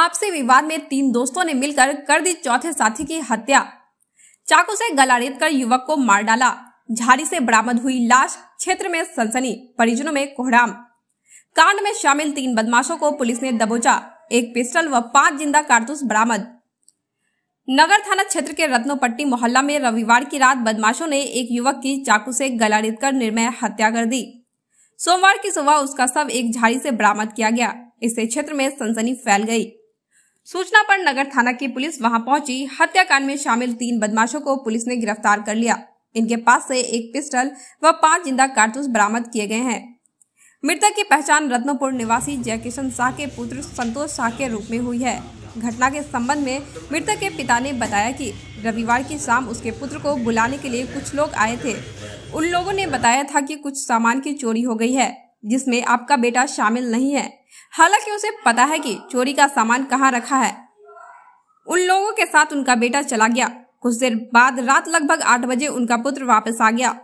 आपसी विवाद में तीन दोस्तों ने मिलकर कर दी चौथे साथी की हत्या। चाकू से गला रेत कर युवक को मार डाला। झाड़ी से बरामद हुई लाश क्षेत्र में सनसनी, परिजनों में कोहराम। कांड में शामिल तीन बदमाशों को पुलिस ने दबोचा। एक पिस्टल व पाँच ज़िंदा कारतूस बरामद। नगर थाना क्षेत्र के रत्नोपट्टी मोहल्ला में रविवार की रात बदमाशों ने एक युवक की चाकू से गला रेत कर निर्मय हत्या कर दी। सोमवार की सुबह उसका शव एक झाड़ी से बरामद किया गया। इससे क्षेत्र में सनसनी फैल गई। सूचना पर नगर थाना की पुलिस वहाँ पहुँची। हत्याकांड में शामिल तीन बदमाशों को पुलिस ने गिरफ़्तार कर लिया। इनके पास से एक पिस्टल व पाँच ज़िंदा कारतूस बरामद किए गए हैं। मृतक की पहचान रत्नपुर निवासी जयकिशन शाह के पुत्र संतोष शाह के रूप में हुई है। घटना के संबंध में मृतक के पिता ने बताया कि रविवार की शाम उसके पुत्र को बुलाने के लिए कुछ लोग आए थे। उन लोगों ने बताया था कि कुछ सामान की चोरी हो गई है। जिसमें आपका बेटा शामिल नहीं है। हालाँकि उसे पता है कि चोरी का सामान कहाँ रखा है। उन लोगों के साथ उनका बेटा चला गया। कुछ देर बाद रात लगभग आठ बजे उनका पुत्र वापस आ गया।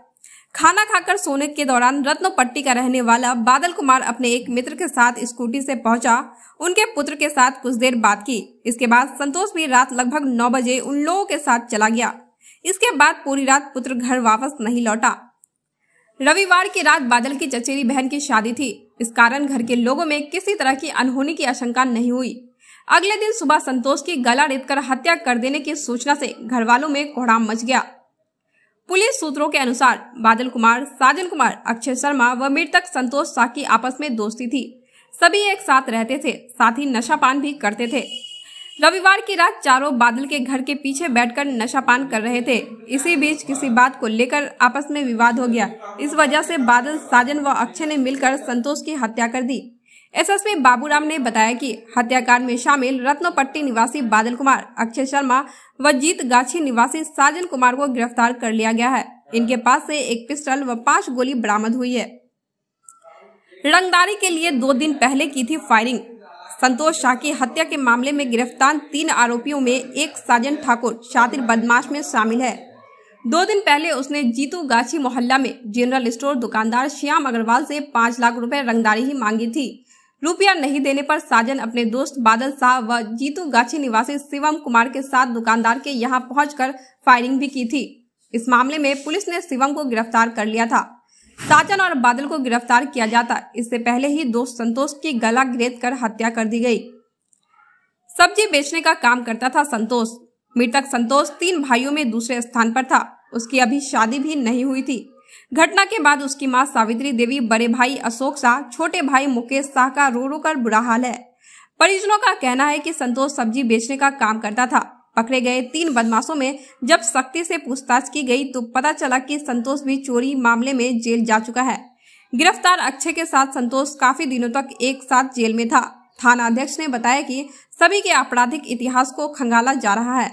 खाना खाकर सोने के दौरान रत्नोपट्टी का रहने वाला बादल कुमार अपने एक मित्र के साथ स्कूटी से पहुँचा। उनके पुत्र के साथ कुछ देर बात की। इसके बाद संतोष भी रात लगभग नौ बजे उन लोगों के साथ चला गया। इसके बाद पूरी रात पुत्र घर वापस नहीं लौटा। रविवार की रात बादल की चचेरी बहन की शादी थी। इस कारण घर के लोगों में किसी तरह की अनहोनी की आशंका नहीं हुई। अगले दिन सुबह संतोष की गला रेतकर हत्या कर देने की सूचना से घर वालों में कोहराम मच गया। पुलिस सूत्रों के अनुसार बादल कुमार, साजन कुमार, अक्षय शर्मा व मृतक संतोष शाह की आपस में दोस्ती थी। सभी एक साथ रहते थे, साथ ही नशा पान भी करते थे। रविवार की रात चारों बादल के घर के पीछे बैठकर नशापान कर रहे थे। इसी बीच किसी बात को लेकर आपस में विवाद हो गया। इस वजह से बादल साजन व अक्षय ने मिलकर संतोष की हत्या कर दी। एसएसपी बाबूराम ने बताया कि हत्याकांड में शामिल रत्नोपट्टी निवासी बादल कुमार, अक्षय शर्मा व जीत गाछी निवासी साजन कुमार को गिरफ़्तार कर लिया गया है। इनके पास से एक पिस्टल व पाँच गोली बरामद हुई है। रंगदारी के लिए दो दिन पहले की थी फायरिंग। संतोष शाह की हत्या के मामले में गिरफ़्तार तीन आरोपियों में एक साजन ठाकुर शातिर बदमाश में शामिल है। दो दिन पहले उसने जीतू गाछी मोहल्ला में जनरल स्टोर दुकानदार श्याम अग्रवाल से पाँच लाख रुपए रंगदारी ही मांगी थी। रुपया नहीं देने पर साजन अपने दोस्त बादल शाह व जीतू गाछी निवासी शिवम कुमार के साथ दुकानदार के यहाँ पहुंचकर फायरिंग भी की थी। इस मामले में पुलिस ने शिवम को गिरफ़्तार कर लिया था। साजन और बादल को गिरफ़्तार किया जाता। इससे पहले ही दोस्त संतोष की गला ग्रेत कर हत्या कर दी गई। सब्ज़ी बेचने का काम करता था संतोष। मृतक संतोष तीन भाइयों में दूसरे स्थान पर था। उसकी अभी शादी भी नहीं हुई थी। घटना के बाद उसकी माँ सावित्री देवी, बड़े भाई अशोक शाह, छोटे भाई मुकेश शाह का रो रो कर बुरा हाल है। परिजनों का कहना है कि संतोष सब्ज़ी बेचने का काम करता था। पकड़े गए तीन बदमाशों में जब सख्ती से पूछताछ की गई तो पता चला कि संतोष भी चोरी मामले में जेल जा चुका है। गिरफ़्तार अक्षय के साथ संतोष काफ़ी दिनों तक एक साथ जेल में था। थाना अध्यक्ष ने बताया कि सभी के आपराधिक इतिहास को खंगाला जा रहा है।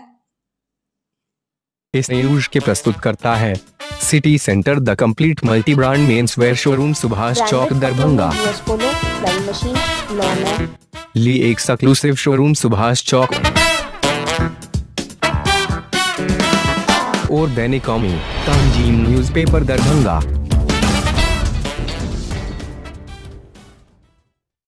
इस न्यूज़ के प्रस्तुत करता है city centre the complete multi brand men's wear showroom Subhash Chowk Darbhanga. ली एक सक्लूसिव शोरूम सुभाष चौक। और दैनिक कौमी। तंजीम न्यूज़पेपर दरभंगा।